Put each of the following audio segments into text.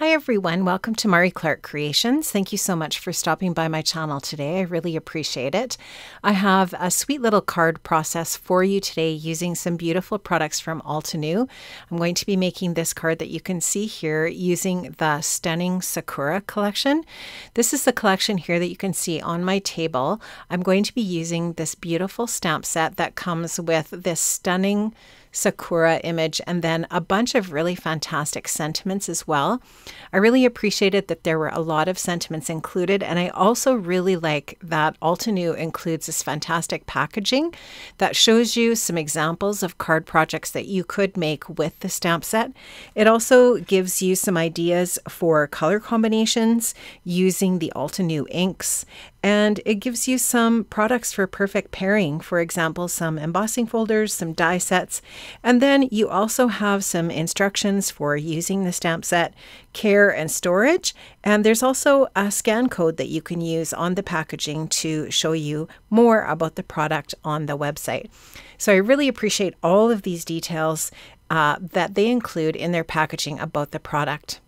Hi everyone, welcome to Mari Clarke Creations. Thank you so much for stopping by my channel today. I really appreciate it. I have a sweet little card process for you today using some beautiful products from Altenew. I'm going to be making this card that you can see here using the Stunning Sakura collection. This is the collection here that you can see on my table. I'm going to be using this beautiful stamp set that comes with this stunning sakura image and then a bunch of really fantastic sentiments as well. I really appreciated that there were a lot of sentiments included, and I also really like that Altenew includes this fantastic packaging that shows you some examples of card projects that you could make with the stamp set. It also gives you some ideas for color combinations using the Altenew inks and it gives you some products for perfect pairing. For example, some embossing folders, some die sets, and then you also have some instructions for using the stamp set, care and storage. And there's also a scan code that you can use on the packaging to show you more about the product on the website. So I really appreciate all of these details uh, that they include in their packaging about the product.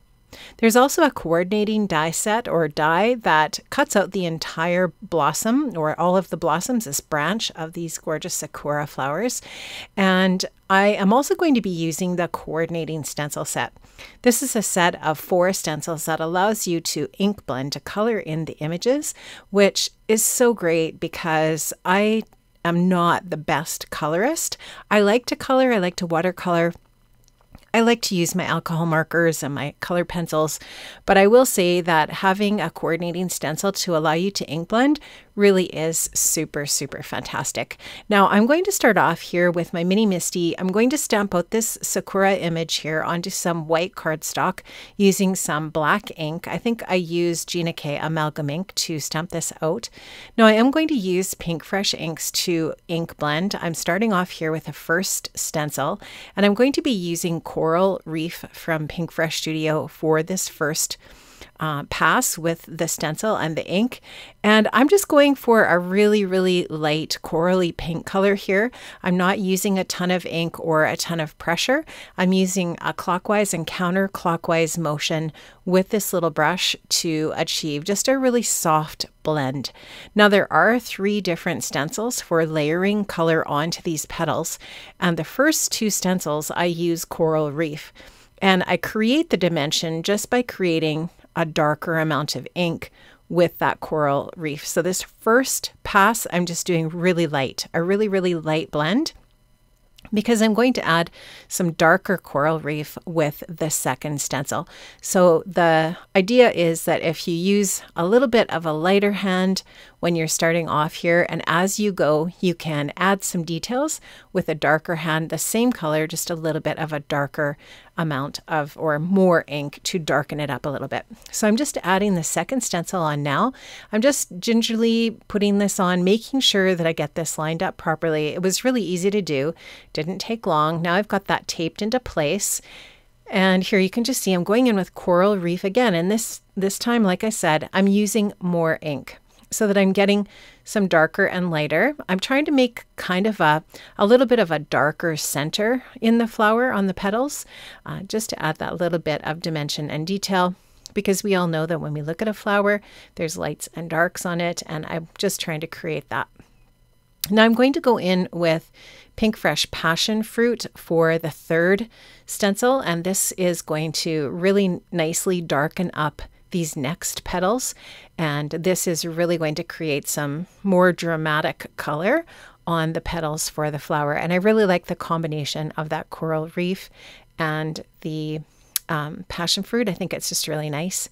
There's also a coordinating die set or die that cuts out the entire blossom or all of the blossoms, this branch of these gorgeous sakura flowers. And I am also going to be using the coordinating stencil set. This is a set of four stencils that allows you to ink blend to color in the images, which is so great because I am not the best colorist. I like to color, I like to watercolor I like to use my alcohol markers and my color pencils, but I will say that having a coordinating stencil to allow you to ink blend really is super, super fantastic. Now I'm going to start off here with my Mini Misti. I'm going to stamp out this Sakura image here onto some white cardstock using some black ink. I think I used Gina K Amalgam ink to stamp this out. Now I am going to use Pinkfresh inks to ink blend. I'm starting off here with a first stencil and I'm going to be using Coral Reef from Pinkfresh Studio for this first uh, pass with the stencil and the ink. And I'm just going for a really, really light corally pink color here. I'm not using a ton of ink or a ton of pressure. I'm using a clockwise and counterclockwise motion with this little brush to achieve just a really soft blend. Now there are three different stencils for layering color onto these petals. And the first two stencils I use Coral Reef. And I create the dimension just by creating a darker amount of ink with that coral reef. So this first pass, I'm just doing really light, a really, really light blend because I'm going to add some darker coral reef with the second stencil. So the idea is that if you use a little bit of a lighter hand when you're starting off here, and as you go, you can add some details with a darker hand, the same color, just a little bit of a darker amount of or more ink to darken it up a little bit. So I'm just adding the second stencil on now. I'm just gingerly putting this on, making sure that I get this lined up properly. It was really easy to do, didn't take long. Now I've got that taped into place. And here you can just see I'm going in with Coral Reef again. And this, this time, like I said, I'm using more ink so that I'm getting some darker and lighter. I'm trying to make kind of a, a little bit of a darker center in the flower on the petals, uh, just to add that little bit of dimension and detail because we all know that when we look at a flower, there's lights and darks on it, and I'm just trying to create that. Now I'm going to go in with Pink Fresh Passion Fruit for the third stencil, and this is going to really nicely darken up these next petals. And this is really going to create some more dramatic color on the petals for the flower. And I really like the combination of that coral reef and the um, passion fruit. I think it's just really nice.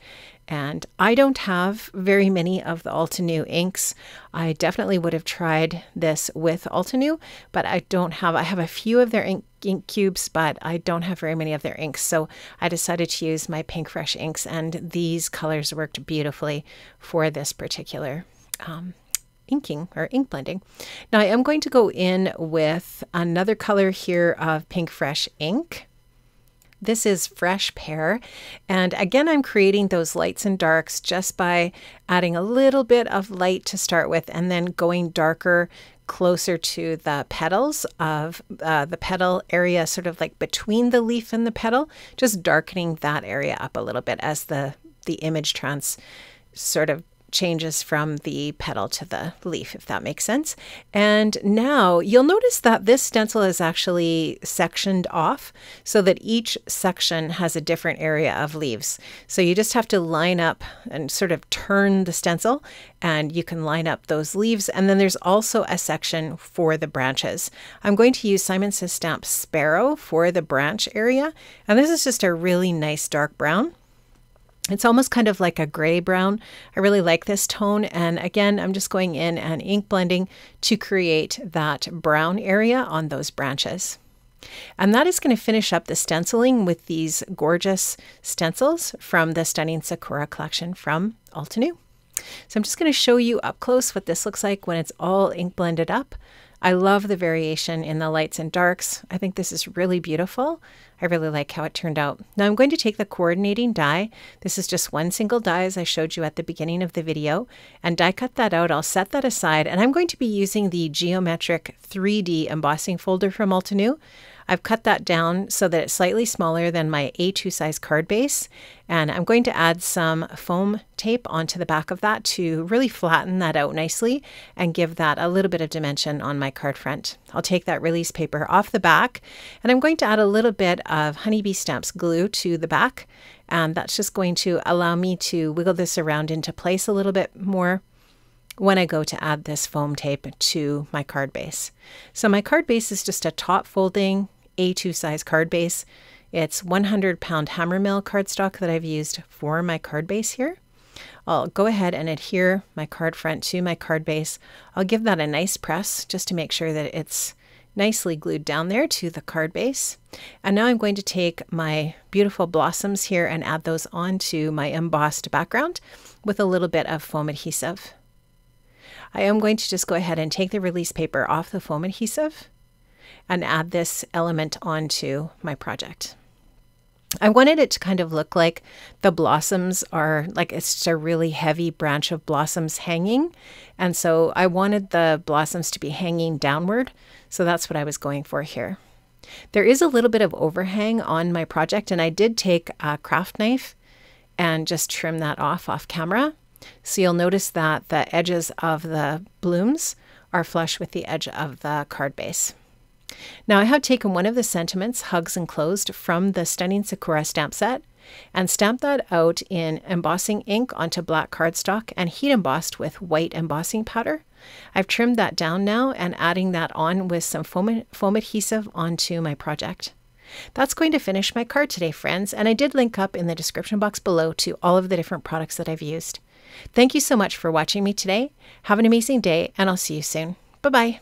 And I don't have very many of the Altenew inks. I definitely would have tried this with Altenew, but I don't have, I have a few of their ink, ink cubes, but I don't have very many of their inks. So I decided to use my Pinkfresh inks, and these colors worked beautifully for this particular um, inking or ink blending. Now I am going to go in with another color here of Pinkfresh ink. This is fresh pear. And again, I'm creating those lights and darks just by adding a little bit of light to start with and then going darker closer to the petals of uh, the petal area, sort of like between the leaf and the petal, just darkening that area up a little bit as the the image trans sort of changes from the petal to the leaf, if that makes sense. And now you'll notice that this stencil is actually sectioned off so that each section has a different area of leaves. So you just have to line up and sort of turn the stencil and you can line up those leaves. And then there's also a section for the branches. I'm going to use Simon Says Stamp Sparrow for the branch area. And this is just a really nice dark brown. It's almost kind of like a gray brown. I really like this tone. And again, I'm just going in and ink blending to create that brown area on those branches. And that is going to finish up the stenciling with these gorgeous stencils from the Stunning Sakura collection from Altenew. So I'm just going to show you up close what this looks like when it's all ink blended up. I love the variation in the lights and darks. I think this is really beautiful. I really like how it turned out. Now I'm going to take the coordinating die. This is just one single die as I showed you at the beginning of the video and die cut that out. I'll set that aside and I'm going to be using the geometric 3D embossing folder from Altenew. I've cut that down so that it's slightly smaller than my A2 size card base. And I'm going to add some foam tape onto the back of that to really flatten that out nicely and give that a little bit of dimension on my card front. I'll take that release paper off the back and I'm going to add a little bit of Honeybee Stamps glue to the back. And that's just going to allow me to wiggle this around into place a little bit more when I go to add this foam tape to my card base. So my card base is just a top folding a2 size card base. It's 100 pound Hammermill cardstock that I've used for my card base here. I'll go ahead and adhere my card front to my card base. I'll give that a nice press just to make sure that it's nicely glued down there to the card base. And now I'm going to take my beautiful blossoms here and add those onto my embossed background with a little bit of foam adhesive. I am going to just go ahead and take the release paper off the foam adhesive and add this element onto my project. I wanted it to kind of look like the blossoms are like it's just a really heavy branch of blossoms hanging. And so I wanted the blossoms to be hanging downward. So that's what I was going for here. There is a little bit of overhang on my project, and I did take a craft knife and just trim that off off camera. So you'll notice that the edges of the blooms are flush with the edge of the card base. Now I have taken one of the sentiments, Hugs Enclosed, from the Stunning Sakura stamp set and stamped that out in embossing ink onto black cardstock and heat embossed with white embossing powder. I've trimmed that down now and adding that on with some foam, foam adhesive onto my project. That's going to finish my card today, friends, and I did link up in the description box below to all of the different products that I've used. Thank you so much for watching me today. Have an amazing day, and I'll see you soon. Bye bye.